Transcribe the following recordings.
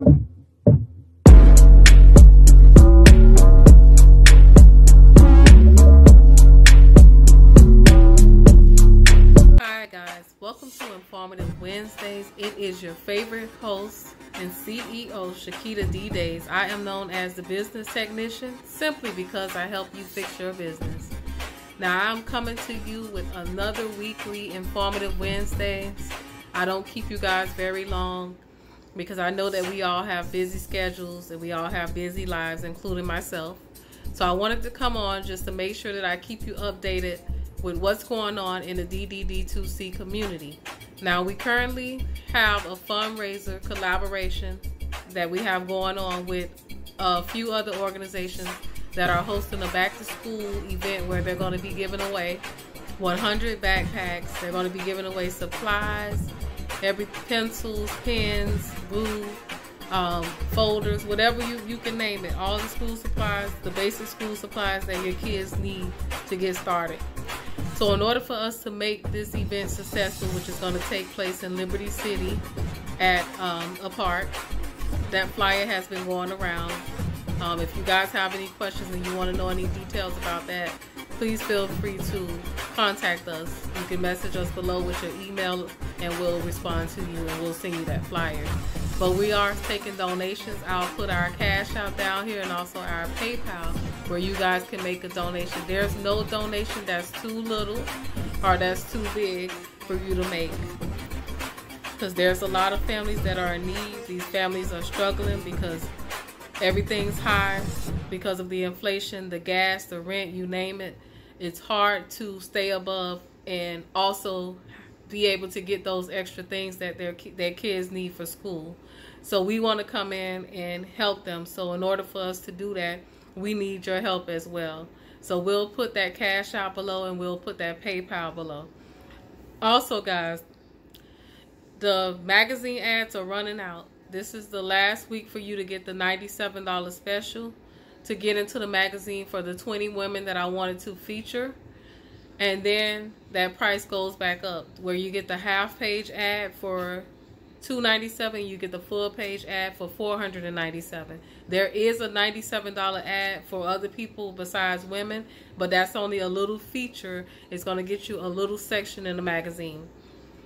Guys, welcome to Informative Wednesdays. It is your favorite host and CEO, Shakita D Days. I am known as the business technician simply because I help you fix your business. Now I'm coming to you with another weekly Informative Wednesdays. I don't keep you guys very long because I know that we all have busy schedules and we all have busy lives, including myself. So I wanted to come on just to make sure that I keep you updated with what's going on in the DDD2C community. Now, we currently have a fundraiser collaboration that we have going on with a few other organizations that are hosting a back to school event where they're going to be giving away 100 backpacks. They're going to be giving away supplies, every pencils, pens, glue, um, folders, whatever you, you can name it. All the school supplies, the basic school supplies that your kids need to get started. So in order for us to make this event successful, which is going to take place in Liberty City at um, a park, that flyer has been going around. Um, if you guys have any questions and you want to know any details about that, please feel free to contact us. You can message us below with your email and we'll respond to you and we'll send you that flyer. But we are taking donations. I'll put our Cash App down here and also our PayPal where you guys can make a donation. There's no donation that's too little or that's too big for you to make. Because there's a lot of families that are in need. These families are struggling because everything's high because of the inflation, the gas, the rent, you name it. It's hard to stay above and also be able to get those extra things that their their kids need for school. So we want to come in and help them. So in order for us to do that, we need your help as well. So we'll put that Cash App below and we'll put that PayPal below. Also, guys, the magazine ads are running out. This is the last week for you to get the $97 special to get into the magazine for the 20 women that I wanted to feature. And then that price goes back up where you get the half page ad for 297 you get the full page ad for 497 there is a $97 ad for other people besides women but that's only a little feature. It's going to get you a little section in the magazine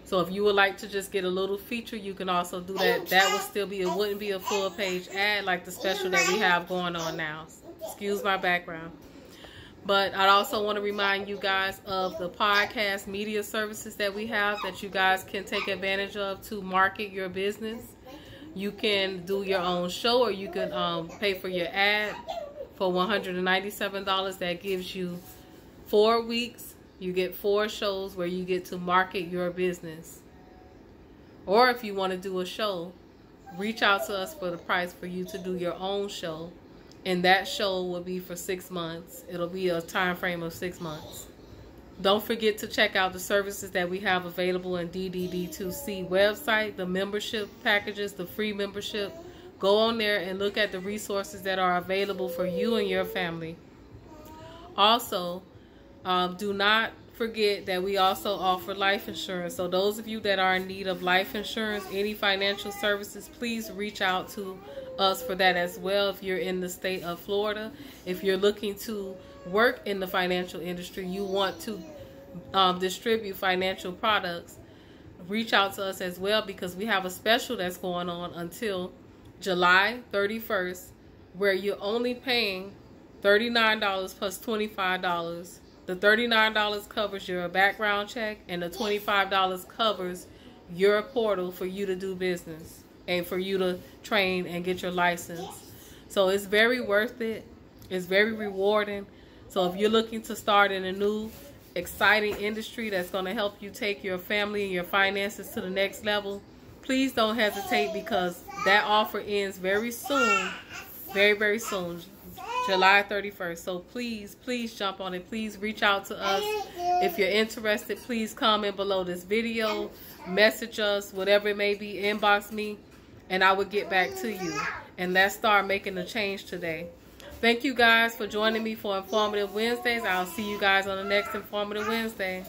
so if you would like to just get a little feature you can also do that that would still be it wouldn't be a full page ad like the special that we have going on now excuse my background but I also want to remind you guys of the podcast media services that we have that you guys can take advantage of to market your business. You can do your own show or you can um, pay for your ad for $197. That gives you four weeks. You get four shows where you get to market your business. Or if you want to do a show, reach out to us for the price for you to do your own show and that show will be for six months. It'll be a time frame of six months. Don't forget to check out the services that we have available in DDD2C website, the membership packages, the free membership. Go on there and look at the resources that are available for you and your family. Also, um, do not forget that we also offer life insurance. So those of you that are in need of life insurance, any financial services, please reach out to us for that as well if you're in the state of Florida. If you're looking to work in the financial industry, you want to um, distribute financial products, reach out to us as well because we have a special that's going on until July 31st where you're only paying $39 plus $25. The $39 covers your background check and the $25 covers your portal for you to do business and for you to train and get your license. So it's very worth it. It's very rewarding. So if you're looking to start in a new exciting industry that's going to help you take your family and your finances to the next level, please don't hesitate because that offer ends very soon. Very, very soon. July 31st. So please, please jump on it. Please reach out to us. If you're interested, please comment below this video. Message us, whatever it may be. Inbox me and I will get back to you. And let's start making a change today. Thank you guys for joining me for Informative Wednesdays. I'll see you guys on the next Informative Wednesday.